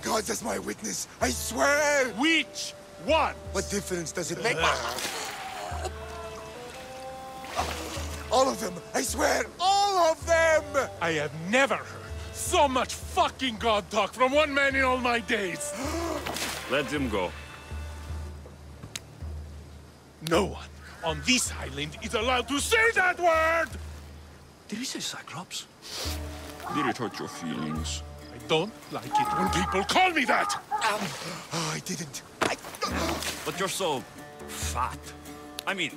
The gods as my witness, I swear! Which one? What difference does it make? all of them! I swear, all of them! I have never heard so much fucking god talk from one man in all my days. Let him go. No one on this island is allowed to say that word! Did he say Cyclops? Did it hurt your feelings? I don't like it when people call me that! Um, oh, I didn't. I... But you're so... fat. I mean,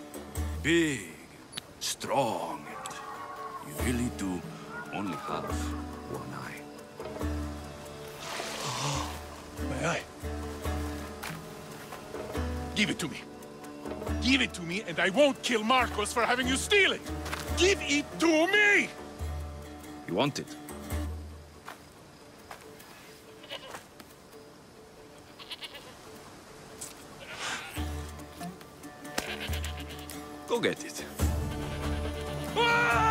big, strong, you really do only have one eye. Oh, my eye. Give it to me. Give it to me, and I won't kill Markos for having you steal it! Give it to me! You want it? Go get it. Ah!